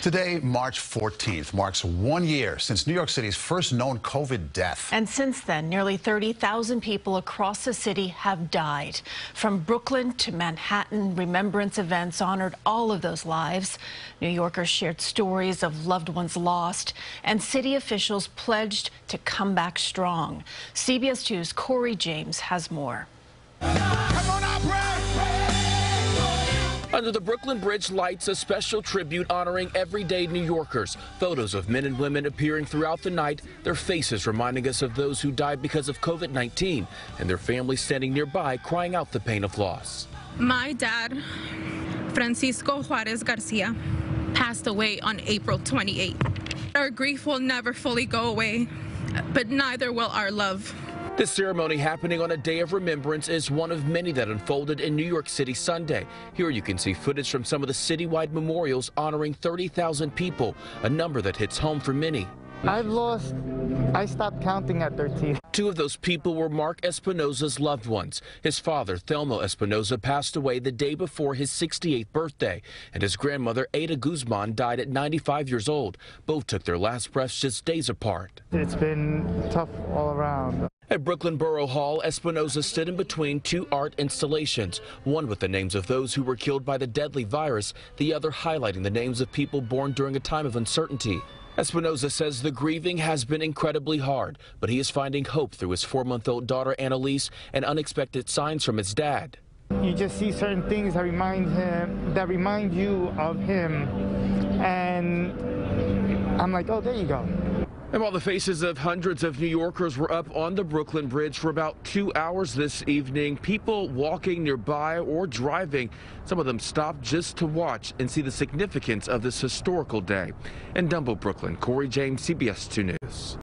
Today, March 14th, marks one year since New York City's first known COVID death. And since then, nearly 30,000 people across the city have died. From Brooklyn to Manhattan, remembrance events honored all of those lives. New Yorkers shared stories of loved ones lost, and city officials pledged to come back strong. CBS 2's Cory James has more. Under the Brooklyn Bridge lights a special tribute honoring everyday New Yorkers. Photos of men and women appearing throughout the night, their faces reminding us of those who died because of COVID 19, and their families standing nearby crying out the pain of loss. My dad, Francisco Juarez Garcia, passed away on April 28. Our grief will never fully go away, but neither will our love. This ceremony happening on a day of remembrance is one of many that unfolded in New York City Sunday. Here you can see footage from some of the citywide memorials honoring 30,000 people, a number that hits home for many. I've lost, I stopped counting at 13. Two of those people were Mark Espinoza's loved ones. His father, Thelmo Espinoza, passed away the day before his 68th birthday, and his grandmother, Ada Guzman, died at 95 years old. Both took their last breaths just days apart. It's been tough all around. At Brooklyn Borough Hall, Espinoza stood in between two art installations, one with the names of those who were killed by the deadly virus, the other highlighting the names of people born during a time of uncertainty. Espinoza says the grieving has been incredibly hard, but he is finding hope through his four-month-old daughter Annalise and unexpected signs from his dad. You just see certain things that remind him, that remind you of him, and I'm like, oh, there you go. And while the faces of hundreds of New Yorkers were up on the Brooklyn Bridge for about two hours this evening, people walking nearby or driving, some of them stopped just to watch and see the significance of this historical day. In Dumbo, Brooklyn, Cory James, CBS 2 News.